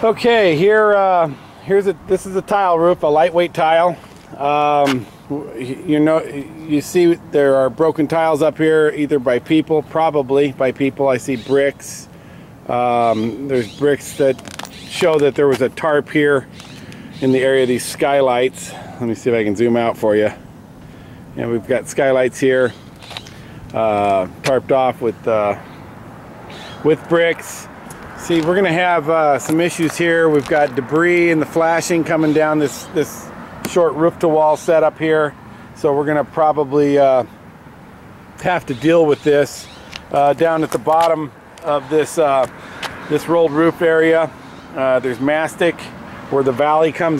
Okay, here, uh, here's a. This is a tile roof, a lightweight tile. Um, you know, you see there are broken tiles up here, either by people, probably by people. I see bricks. Um, there's bricks that show that there was a tarp here in the area of these skylights. Let me see if I can zoom out for you. And we've got skylights here, uh, tarped off with uh, with bricks. See, we're gonna have uh, some issues here. We've got debris and the flashing coming down this, this short roof to wall setup here. So we're gonna probably uh, have to deal with this. Uh, down at the bottom of this, uh, this rolled roof area, uh, there's mastic where the valley comes